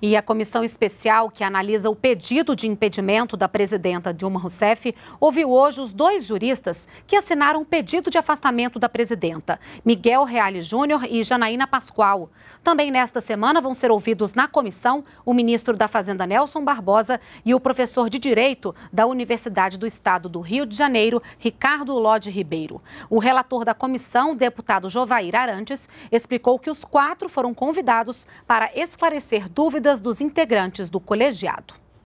E a comissão especial que analisa o pedido de impedimento da presidenta Dilma Rousseff ouviu hoje os dois juristas que assinaram o pedido de afastamento da presidenta, Miguel Reale Júnior e Janaína Pascoal. Também nesta semana vão ser ouvidos na comissão o ministro da Fazenda Nelson Barbosa e o professor de Direito da Universidade do Estado do Rio de Janeiro, Ricardo Lodi Ribeiro. O relator da comissão, deputado Jovair Arantes, explicou que os quatro foram convidados para esclarecer dúvidas dos integrantes do colegiado.